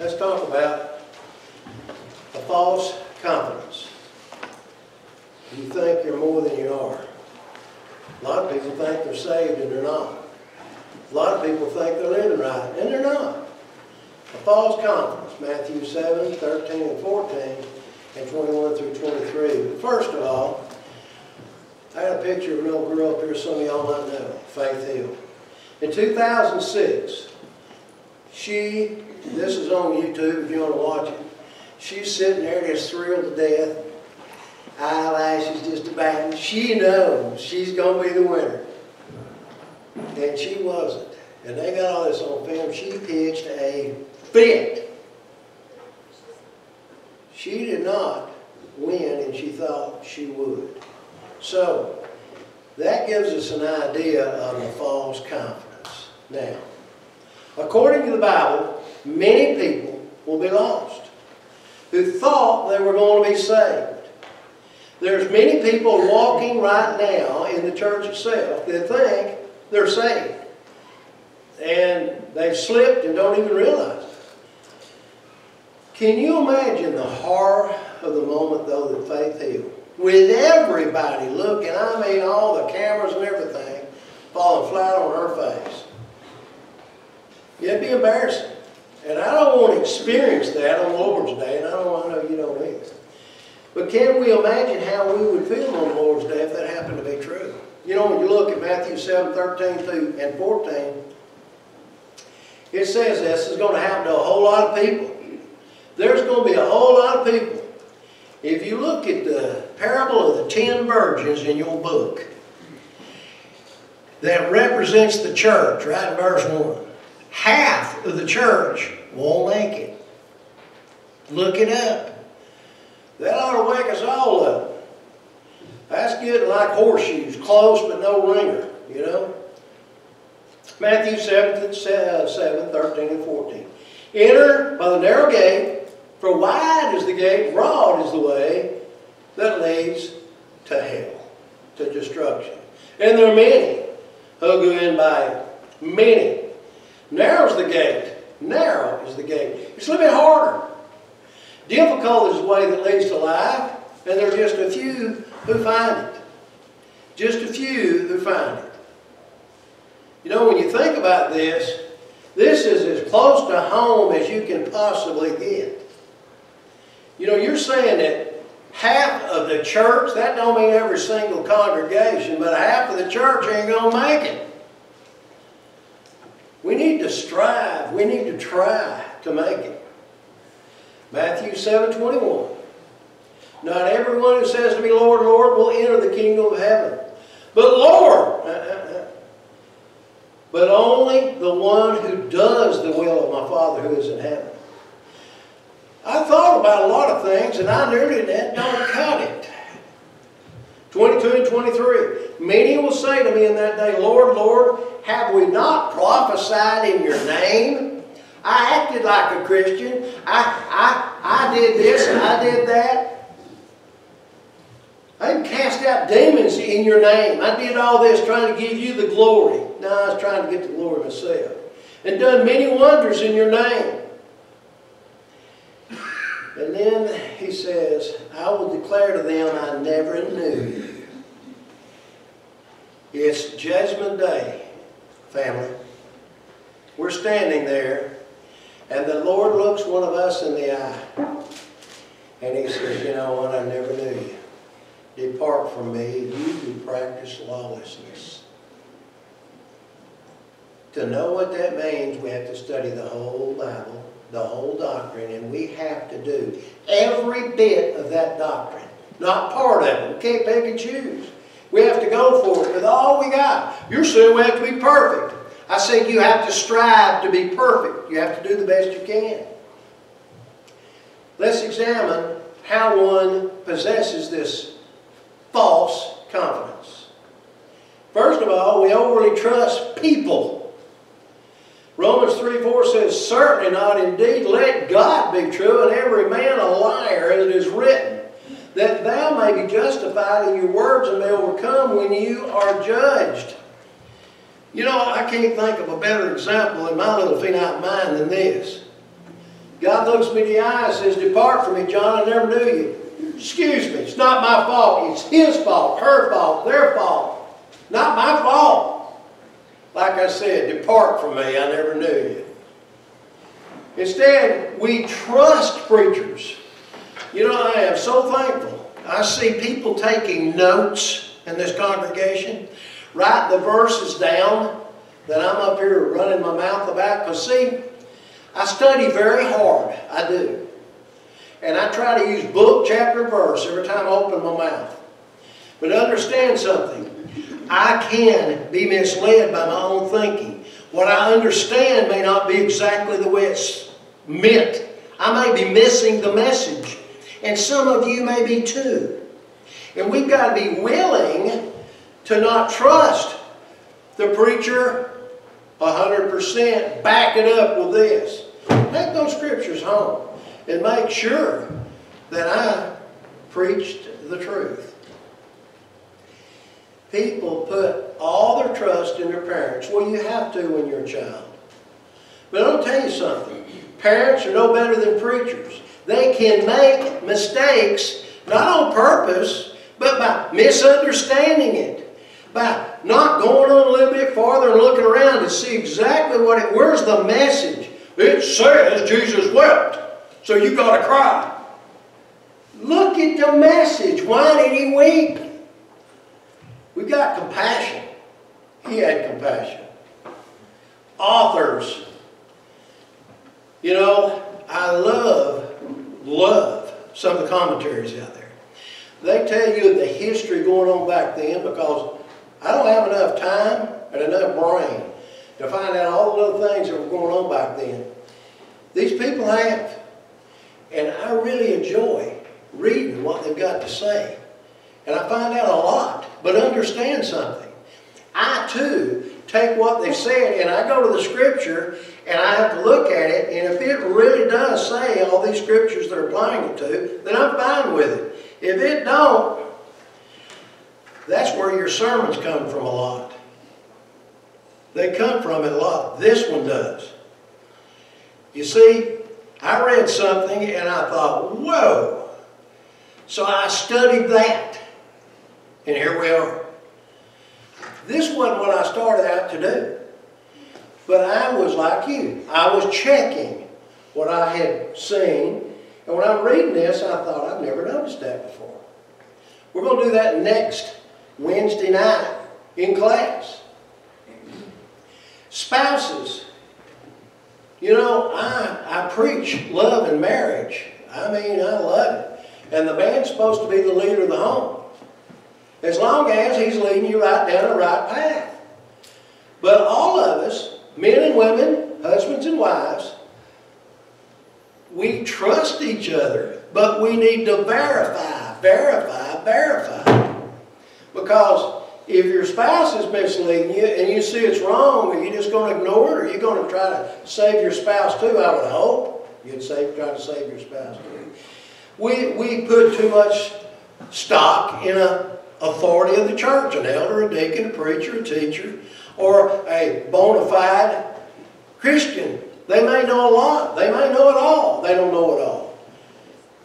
let's talk about a false confidence. You think you're more than you are. A lot of people think they're saved and they're not. A lot of people think they're living right and they're not. A false confidence, Matthew 7, 13 and 14, and 21 through 23. But first of all, I had a picture of a little girl up here some of y'all might know, Faith Hill. In 2006, she, this is on YouTube if you want to watch it, she's sitting there just thrilled to death, eyelashes just about. She knows she's going to be the winner. And she wasn't. And they got all this on film. She pitched a fit. She did not win, and she thought she would. So, that gives us an idea of a false confidence. Now, according to the Bible, many people will be lost who thought they were going to be saved. There's many people walking right now in the church itself that think they're saved. And they've slipped and don't even realize it. Can you imagine the horror of the moment, though, that Faith Hill, with everybody looking, I mean, all the cameras and everything, falling flat on her face? It'd be embarrassing. And I don't want to experience that on Lord's Day, and I don't I know you don't either. But can we imagine how we would feel on Lord's Day if that happened to be true? You know, when you look at Matthew 7, 13 through and 14, it says this is going to happen to a whole lot of people. There's going to be a whole lot of people. If you look at the parable of the ten virgins in your book, that represents the church, right in verse 1. Half of the church won't make it. Look it up. That ought to wake us all up. That's getting like horseshoes, close but no ringer, you know. Matthew 7, uh, 7, 13 and 14. Enter by the narrow gate, for wide is the gate, broad is the way that leads to hell, to destruction. And there are many who go in by it. Many. Narrow is the gate. Narrow is the gate. It's a little bit harder. Difficult is the way that leads to life, and there are just a few who find it. Just a few who find it. You know, when you think about this, this is as close to home as you can possibly get. You know, you're saying that half of the church, that don't mean every single congregation, but half of the church ain't going to make it. We need to strive. We need to try to make it. Matthew 7, 21. Not everyone who says to me, Lord, Lord, will enter the kingdom of heaven. But Lord, but only the one who does the will of my Father who is in heaven. I thought about a lot of things, and I knew that don't cut it. 22 and 23. Many will say to me in that day, Lord, Lord, have we not prophesied in your name? I acted like a Christian. I, I, I did this and I did that. I cast out demons in your name. I did all this trying to give you the glory. No, I was trying to get the glory myself. And done many wonders in your name. And then he says, I will declare to them, I never knew you. It's Judgment Day, family. We're standing there, and the Lord looks one of us in the eye. And he says, you know what, I never knew you. Depart from me, you who practice lawlessness. To know what that means, we have to study the whole Bible, the whole doctrine, and we have to do every bit of that doctrine. Not part of it. We can't pick and choose. We have to go for it with all we got. You're saying we have to be perfect. I say you have to strive to be perfect. You have to do the best you can. Let's examine how one possesses this false confidence. First of all, we overly trust people. Romans 3 4 says, Certainly not indeed, let God be true, and every man a liar, as it is written, that thou may be justified in your words and may overcome when you are judged. You know, I can't think of a better example in my little finite mind than this. God looks me in the eye and says, Depart from me, John, I never knew you. Excuse me, it's not my fault. It's his fault, her fault, their fault. Not my fault. Like I said, depart from me, I never knew you. Instead, we trust preachers. You know, I am so thankful. I see people taking notes in this congregation, write the verses down that I'm up here running my mouth about. Because, see, I study very hard. I do. And I try to use book, chapter, verse every time I open my mouth. But understand something. I can be misled by my own thinking. What I understand may not be exactly the way it's meant. I may be missing the message. And some of you may be too. And we've got to be willing to not trust the preacher 100%, back it up with this. Take those scriptures home and make sure that I preached the truth. People put all their trust in their parents. Well, you have to when you're a child. But I'll tell you something. Parents are no better than preachers. They can make mistakes, not on purpose, but by misunderstanding it. By not going on a little bit farther and looking around to see exactly what it, where's the message? It says Jesus wept, so you got to cry. Look at the message. Why did he weep? We got compassion. He had compassion. Authors. You know, I love, love some of the commentaries out there. They tell you the history going on back then because I don't have enough time and enough brain to find out all the little things that were going on back then. These people have. And I really enjoy reading what they've got to say. And I find out a lot. But understand something. I too take what they've said and I go to the scripture and I have to look at it. And if it really does say all these scriptures they're applying it to, then I'm fine with it. If it don't, that's where your sermons come from a lot. They come from it a lot. This one does. You see, I read something and I thought, whoa. So I studied that. And here we are. This wasn't what I started out to do. But I was like you. I was checking what I had seen. And when I'm reading this, I thought, I've never noticed that before. We're going to do that next Wednesday night in class. Spouses. You know, I, I preach love and marriage. I mean, I love it. And the man's supposed to be the leader of the home. As long as he's leading you right down the right path. But all of us, men and women, husbands and wives, we trust each other, but we need to verify, verify, verify. Because if your spouse is misleading you and you see it's wrong, are you just going to ignore it or are you going to try to save your spouse too? I would hope you'd save, try to save your spouse too. We, we put too much stock in a authority of the church, an elder, a deacon, a preacher, a teacher, or a bona fide Christian. They may know a lot. They may know it all. They don't know it all.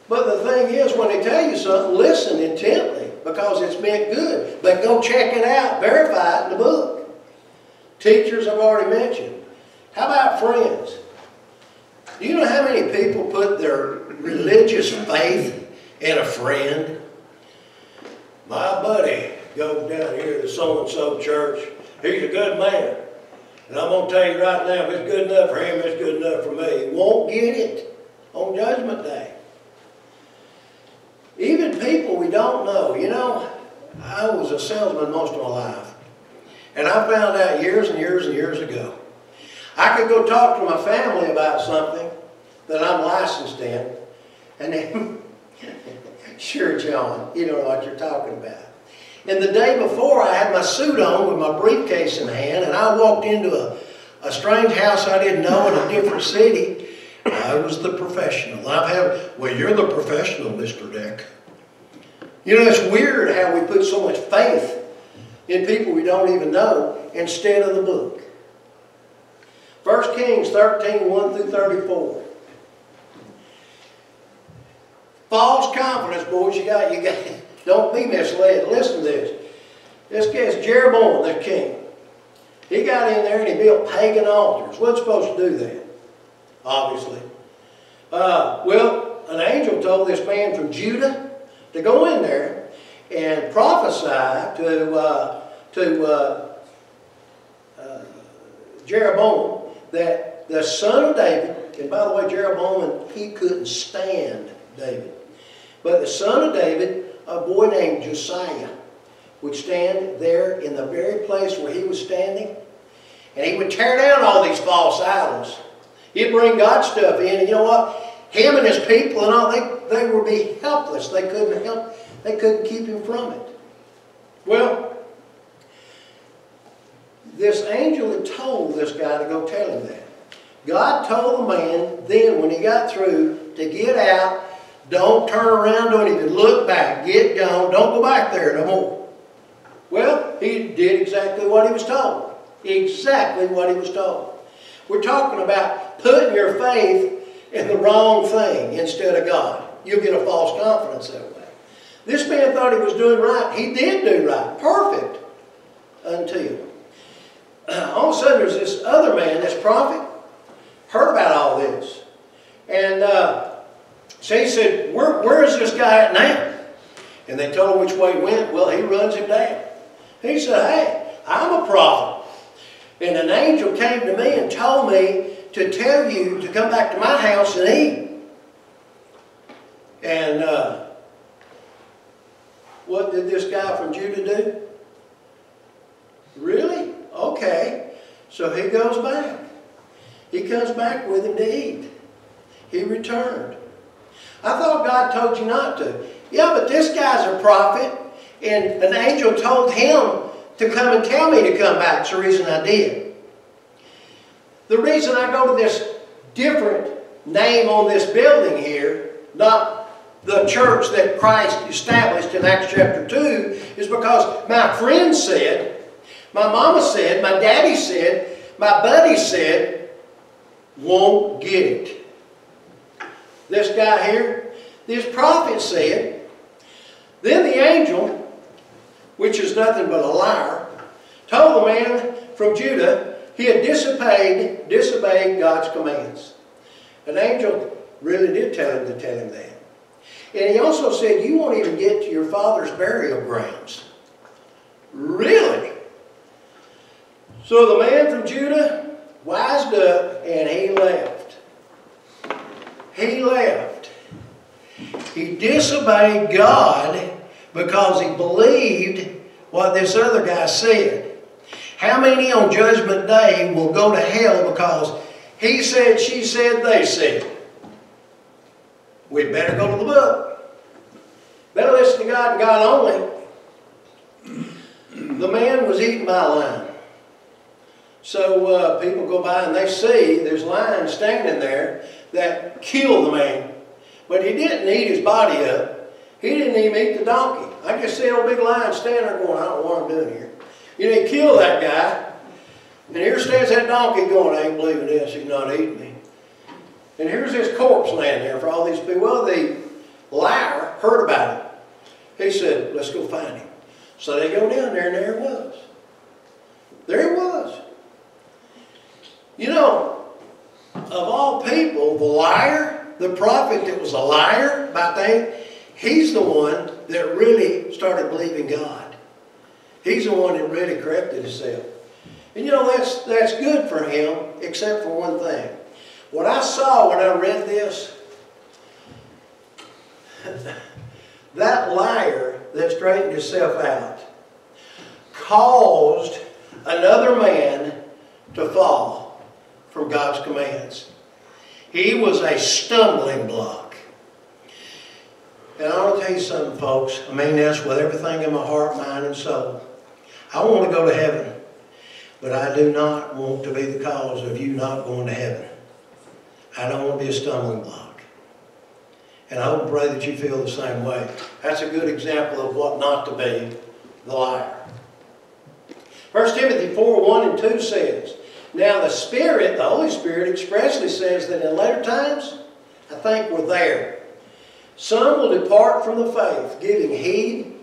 But the thing is, when they tell you something, listen intently because it's meant good. But go check it out. Verify it in the book. Teachers I've already mentioned. How about friends? Do you know how many people put their religious faith in a friend? My buddy goes down here to so-and-so church. He's a good man. And I'm going to tell you right now, if it's good enough for him, it's good enough for me. He won't get it on Judgment Day. Even people we don't know. You know, I was a salesman most of my life. And I found out years and years and years ago. I could go talk to my family about something that I'm licensed in. And then, sure, John, you know what you're talking about. And the day before, I had my suit on with my briefcase in hand, and I walked into a, a strange house I didn't know in a different city. I was the professional. I've had, well, you're the professional, Mr. Deck. You know, it's weird how we put so much faith in people we don't even know instead of the book. 1 Kings 13, 1 through 34. False confidence, boys, you got, you got, don't be misled. Listen to this. This guy's Jeroboam, the king. He got in there and he built pagan altars. Wasn't supposed to do that, obviously. Uh, well, an angel told this man from Judah to go in there and prophesy to, uh, to uh, uh Jeroboam that the son of David, and by the way, Jeroboam, he couldn't stand David. But the son of David, a boy named Josiah, would stand there in the very place where he was standing, and he would tear down all these false idols. He'd bring God's stuff in, and you know what? Him and his people and all, they, they would be helpless. They couldn't help, they couldn't keep him from it. Well, this angel had told this guy to go tell him that. God told the man then when he got through to get out, don't turn around, don't even look back, get gone, don't go back there no more. Well, he did exactly what he was told. Exactly what he was told. We're talking about putting your faith in the wrong thing instead of God. You'll get a false confidence that way. This man thought he was doing right. He did do right. Perfect. Until. All of a sudden, there's this other man, this prophet, heard about all this. And uh, so he said, where, where is this guy at now? And they told him which way he went. Well, he runs him down. He said, hey, I'm a prophet. And an angel came to me and told me to tell you to come back to my house and eat. And uh, what did this guy from Judah do? Really? Okay. So he goes back. He comes back with him to eat. He returned. I thought God told you not to. Yeah, but this guy's a prophet, and an angel told him to come and tell me to come back. It's the reason I did. The reason I go to this different name on this building here, not the church that Christ established in Acts chapter 2, is because my friend said, my mama said, my daddy said, my buddy said, won't get it. This guy here, this prophet said, then the angel, which is nothing but a liar, told the man from Judah he had disobeyed, disobeyed God's commands. An angel really did tell him to tell him that. And he also said, you won't even get to your father's burial grounds. Really? So the man from Judah wised up and he left. He left. He disobeyed God because he believed what this other guy said. How many on Judgment Day will go to hell because he said, she said, they said? We'd better go to the book. Better listen to God and God only. The man was eaten by a lion. So uh, people go by and they see there's lions standing there that killed the man. But he didn't eat his body up. He didn't even eat the donkey. I just see a big lion standing there going, I don't know what I'm doing here. You he killed that guy. And here stands that donkey going, I ain't believing this, he's not eating me. And here's his corpse laying there for all these people. Well, the liar heard about it. He said, let's go find him. So they go down there and there he was. There he was. You know, of all people, the liar, the prophet that was a liar about that, he's the one that really started believing God. He's the one that really corrected himself. And you know, that's, that's good for him, except for one thing. What I saw when I read this, that liar that straightened himself out caused another man to fall from God's commands. He was a stumbling block. And I want to tell you something, folks. I mean this with everything in my heart, mind, and soul. I want to go to heaven. But I do not want to be the cause of you not going to heaven. I don't want to be a stumbling block. And I hope and pray that you feel the same way. That's a good example of what not to be, the liar. 1 Timothy 4, 1 and 2 says, Now the Spirit, the Holy Spirit, expressly says that in later times, I think we're there. Some will depart from the faith, giving heed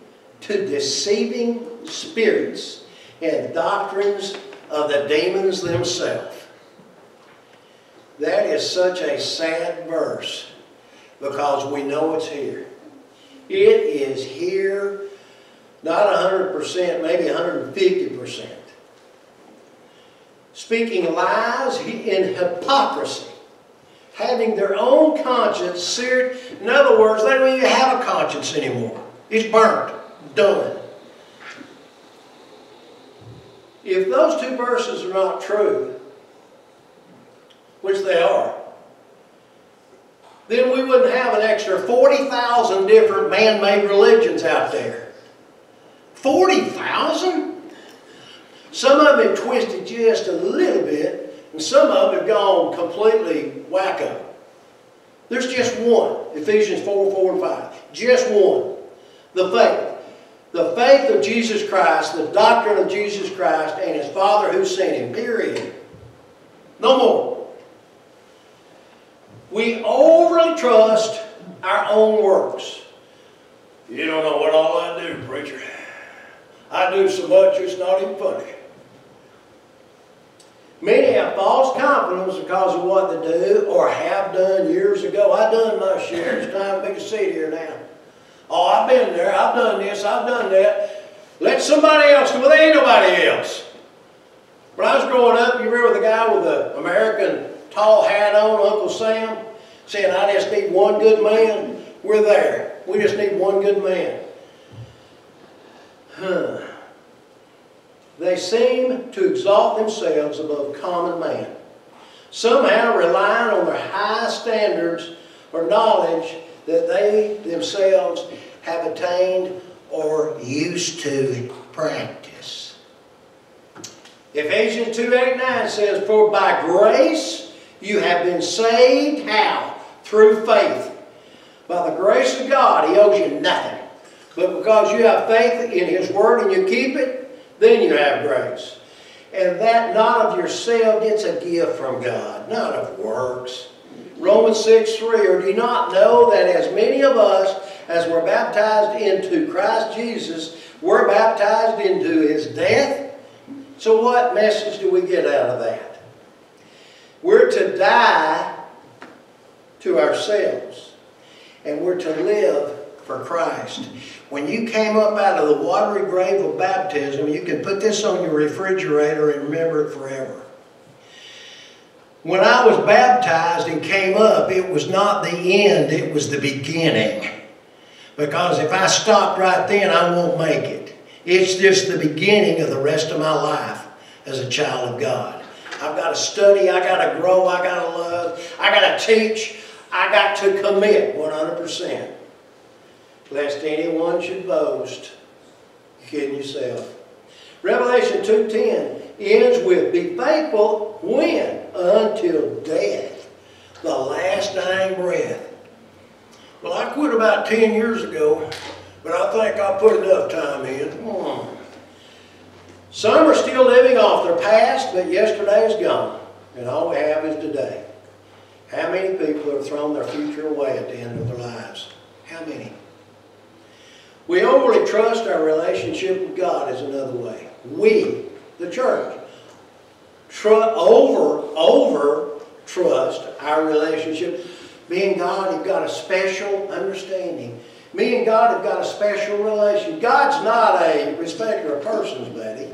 to deceiving spirits and doctrines of the demons themselves. That is such a sad verse because we know it's here. It is here, not 100%, maybe 150%. Speaking lies in hypocrisy, having their own conscience seared. In other words, they don't even have a conscience anymore. It's burnt, done. If those two verses are not true, which they are, then we wouldn't have an extra 40,000 different man-made religions out there. 40,000? Some of them have twisted just a little bit, and some of them have gone completely wacko. There's just one, Ephesians 4, 4, and 5. Just one. The faith. The faith of Jesus Christ, the doctrine of Jesus Christ, and His Father who sent Him. Period. No more. We overly trust our own works. You don't know what all I do, preacher. I do so much it's not even funny. Many have false confidence because of what they do or have done years ago. I've done my share. It's time for me to sit here now. Oh, I've been there. I've done this. I've done that. Let somebody else. Well, there ain't nobody else. When I was growing up, you remember the guy with the American tall hat on, Uncle Sam, saying, I just need one good man. We're there. We just need one good man. Huh. They seem to exalt themselves above common man, somehow relying on their high standards or knowledge that they themselves have attained or used to practice. Ephesians 2 8 9 says, For by grace you have been saved. How? Through faith. By the grace of God, He owes you nothing. But because you have faith in His Word and you keep it, then you have grace. And that not of yourself, it's a gift from God, not of works. Romans 6 3, or do you not know that as many of us as were baptized into Christ Jesus were baptized into His death? So what message do we get out of that? We're to die to ourselves, and we're to live for Christ. When you came up out of the watery grave of baptism, you can put this on your refrigerator and remember it forever. When I was baptized and came up, it was not the end, it was the beginning. Because if I stopped right then, I won't make it. It's just the beginning of the rest of my life as a child of God. I've got to study, I got to grow, I got to love, I got to teach, I got to commit 100%. Lest anyone should boast, kidding yourself. Revelation 2.10 ends with, Be faithful when? Until death, the last dying breath. Well, I quit about 10 years ago, but I think I put enough time in. Hmm. Some are still living off their past, but yesterday is gone, and all we have is today. How many people have thrown their future away at the end of their lives? How many? Overly trust our relationship with God is another way. We, the church, over, over trust our relationship. Me and God have got a special understanding. Me and God have got a special relation. God's not a respecter of persons, buddy.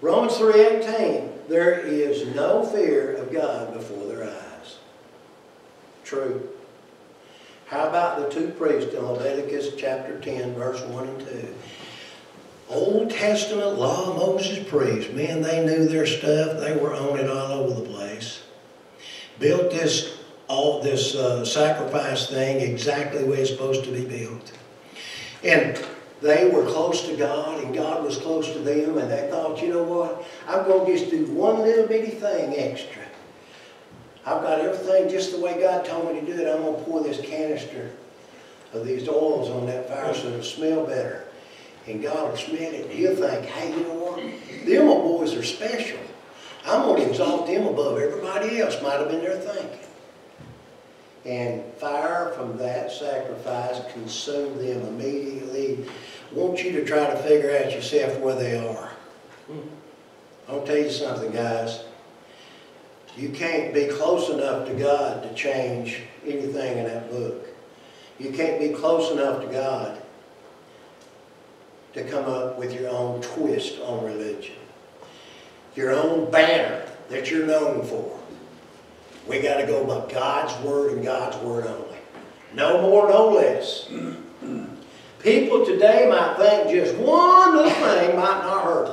Romans 3.18, there is no fear of God before their eyes. True. How about the two priests in Leviticus chapter 10, verse 1 and 2? Old Testament law Moses priests, man, they knew their stuff. They were on it all over the place. Built this all this uh, sacrifice thing exactly the way it's supposed to be built. And they were close to God, and God was close to them, and they thought, you know what? I'm going to just do one little bitty thing extra. I've got everything just the way God told me to do it. I'm going to pour this canister of these oils on that fire so it'll smell better. And God will smell it, and he'll think, hey, you know what? Them boys are special. I'm going to exalt them above everybody else might have been there thinking. and fire from that sacrifice consumed them immediately. Want you to try to figure out yourself where they are. I'll tell you something, guys. You can't be close enough to God to change anything in that book. You can't be close enough to God to come up with your own twist on religion. Your own banner that you're known for. We got to go by God's Word and God's Word only. No more, no less. People today might think just one little thing might not hurt.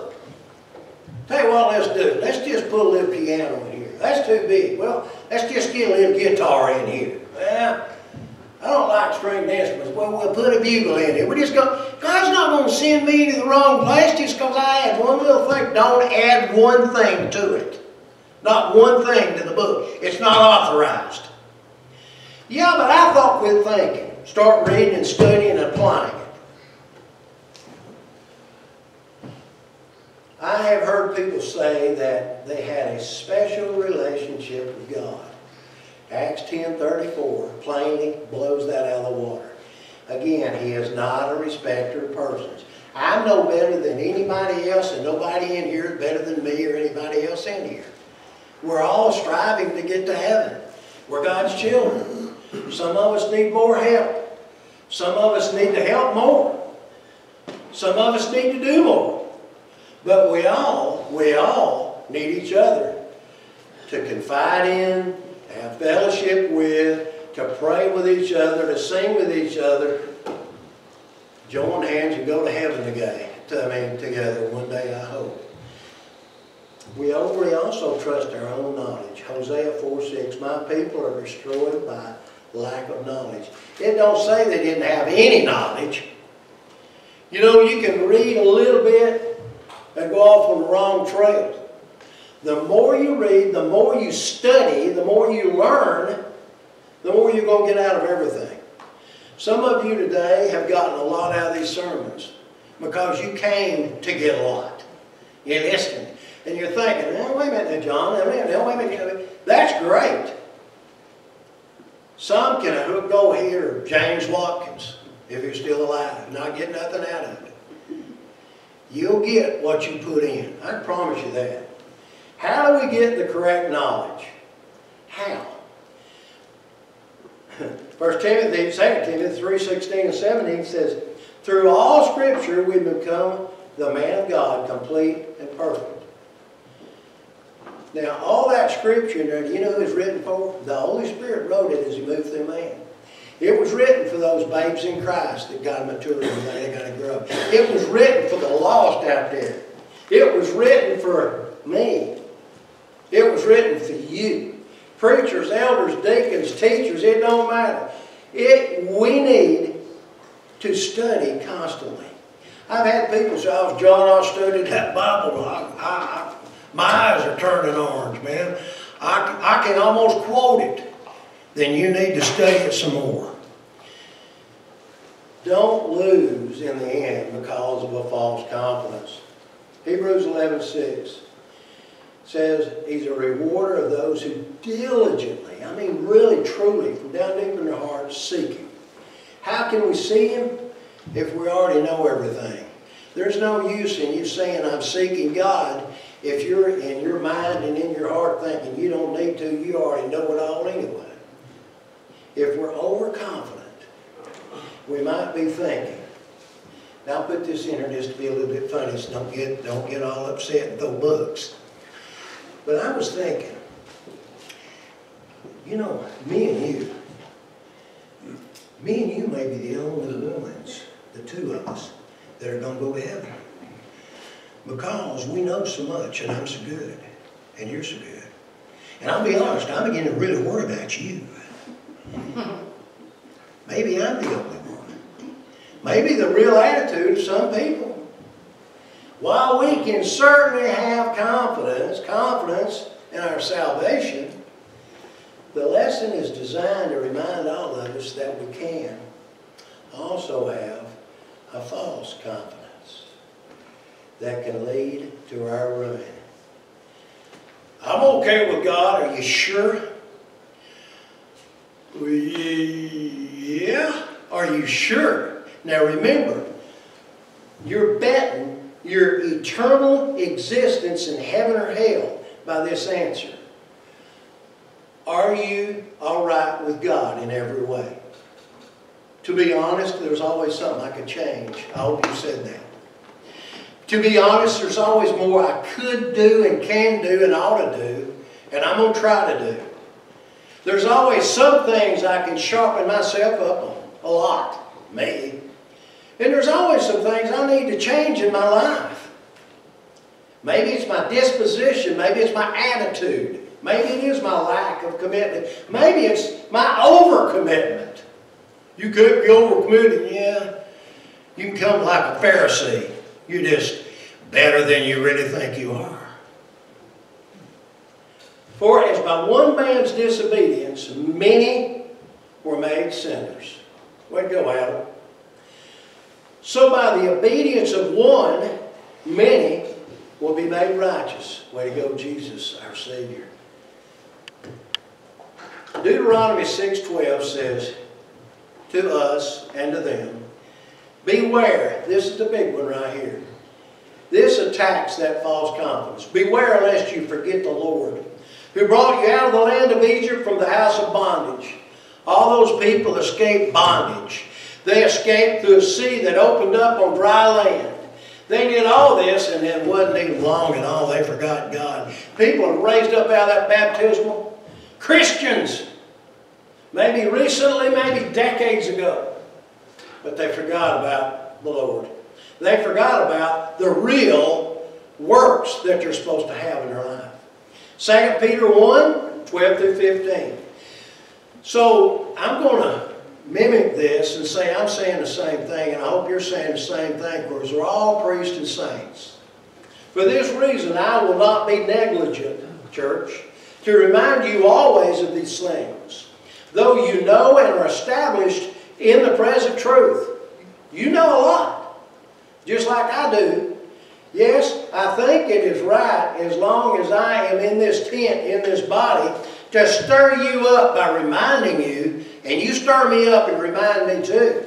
Tell you what, let's do. Let's just put a little piano in here. That's too big. Well, let's just get a little guitar in here. Well, I don't like stringed instruments. Well, we'll put a bugle in here. We're just going. God's not going to send me to the wrong place just because I add one little thing. Don't add one thing to it. Not one thing to the book. It's not authorized. Yeah, but I thought quit thinking. Start reading and studying and applying it. I have heard people say that they had a special relationship with God. Acts 10.34 plainly blows that out of the water. Again, he is not a respecter of persons. I'm no better than anybody else, and nobody in here is better than me or anybody else in here. We're all striving to get to heaven. We're God's children. Some of us need more help. Some of us need to help more. Some of us need to do more. But we all, we all need each other to confide in, to have fellowship with, to pray with each other, to sing with each other, join hands and go to heaven together, I mean, together one day, I hope. We also trust our own knowledge. Hosea 4, 6, my people are destroyed by lack of knowledge. It don't say they didn't have any knowledge. You know, you can read a little bit and go off on the wrong trail. The more you read, the more you study, the more you learn, the more you're going to get out of everything. Some of you today have gotten a lot out of these sermons because you came to get a lot. You listened. And you're thinking, wait a minute, John, wait a minute. That's great. Some can go here, James Watkins, if you're still alive, not get nothing out of it. You'll get what you put in. I promise you that. How do we get the correct knowledge? How? 1 Timothy, 2 Timothy 3, 16 and 17 says, Through all Scripture we become the man of God, complete and perfect. Now, all that scripture you know who it's written for? The Holy Spirit wrote it as he moved through man. It was written for those babes in Christ that got mature and they got to grow up. It was written for the lost out there. It was written for me. It was written for you. Preachers, elders, deacons, teachers, it don't matter. It, we need to study constantly. I've had people say, oh, John, I studied that Bible. I, I, my eyes are turning orange, man. I, I can almost quote it. Then you need to study it some more. Don't lose in the end because of a false confidence. Hebrews 11, 6 says he's a rewarder of those who diligently, I mean really, truly, from down deep in their hearts, seek him. How can we see him if we already know everything? There's no use in you saying, I'm seeking God, if you're in your mind and in your heart thinking you don't need to, you already know it all anyway. If we're overconfident, we might be thinking, now I'll put this in here just to be a little bit funny, so don't get, don't get all upset and throw books. But I was thinking, you know, me and you, me and you may be the only ones, the two of us, that are going to go to heaven. Because we know so much, and I'm so good, and you're so good. And I'll be honest, I'm beginning to really worry about you. Maybe I'm the only one. Maybe the real attitude of some people. While we can certainly have confidence, confidence in our salvation, the lesson is designed to remind all of us that we can also have a false confidence that can lead to our ruin. I'm okay with God. Are you sure? Yeah. Are you sure? Now remember, you're betting your eternal existence in heaven or hell by this answer. Are you all right with God in every way? To be honest, there's always something I could change. I hope you said that. To be honest, there's always more I could do and can do and ought to do, and I'm going to try to do. There's always some things I can sharpen myself up on, a lot, maybe. And there's always some things I need to change in my life. Maybe it's my disposition, maybe it's my attitude, maybe it is my lack of commitment, maybe it's my overcommitment. You could be overcommitted, yeah. You can come like a Pharisee. You're just better than you really think you are. For as by one man's disobedience, many were made sinners. Way to go, Adam. So by the obedience of one, many will be made righteous. Way to go, Jesus, our Savior. Deuteronomy 6.12 says, to us and to them, Beware, this is the big one right here. This attacks that false confidence. Beware lest you forget the Lord, who brought you out of the land of Egypt from the house of bondage. All those people escaped bondage. They escaped through a sea that opened up on dry land. They did all this, and it wasn't even long at all they forgot God. People have raised up out of that baptismal. Christians, maybe recently, maybe decades ago, but they forgot about the Lord. They forgot about the real works that you're supposed to have in your life. 2 Peter 1, 12 through 15. So I'm going to mimic this and say I'm saying the same thing, and I hope you're saying the same thing, because we're all priests and saints. For this reason, I will not be negligent, church, to remind you always of these things, though you know and are established in the present truth. You know a lot, just like I do. Yes, I think it is right, as long as I am in this tent, in this body, to stir you up by reminding you, and you stir me up and remind me too.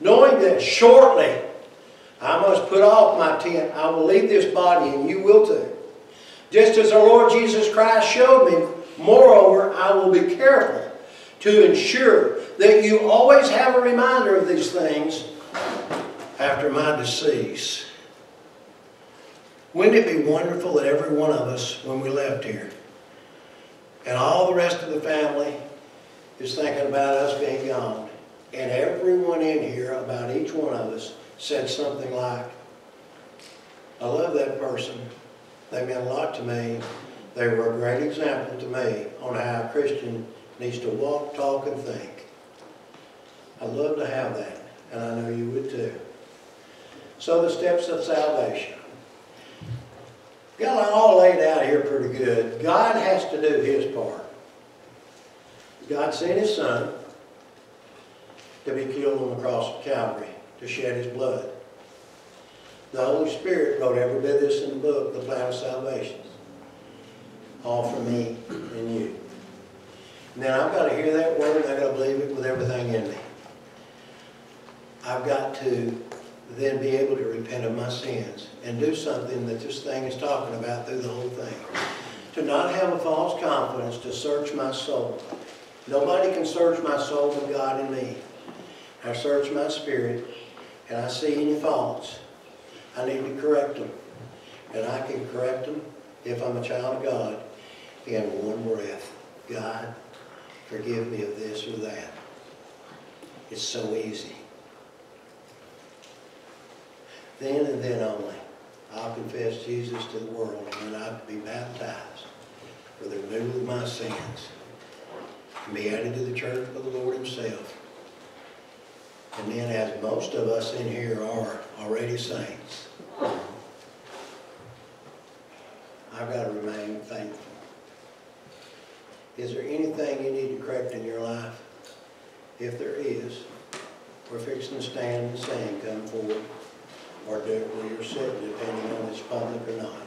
Knowing that shortly I must put off my tent, I will leave this body, and you will too. Just as our Lord Jesus Christ showed me, moreover, I will be careful to ensure that you always have a reminder of these things after my decease. Wouldn't it be wonderful that every one of us, when we left here, and all the rest of the family is thinking about us being gone, and everyone in here, about each one of us, said something like, I love that person. They meant a lot to me. They were a great example to me on how a Christian needs to walk, talk, and think. I'd love to have that, and I know you would too. So the steps of salvation. Got it all laid out here pretty good. God has to do His part. God sent His Son to be killed on the cross of Calvary, to shed His blood. The Holy Spirit wrote every bit of this in the book, The Plan of Salvation. All for me and you. Now I've got to hear that word and I've got to believe it with everything in me. I've got to then be able to repent of my sins and do something that this thing is talking about through the whole thing. To not have a false confidence to search my soul. Nobody can search my soul but God and me. I search my spirit and I see any faults. I need to correct them. And I can correct them if I'm a child of God in one breath. God, forgive me of this or that. It's so easy. Then and then only, I'll confess Jesus to the world and then I'll be baptized for the removal of my sins and be added to the church of the Lord himself. And then as most of us in here are already saints, I've got to remain faithful. Is there anything you need to correct in your life? If there is, we're fixing to stand and sing, come forward, or do it you're sitting, depending on it's public or not.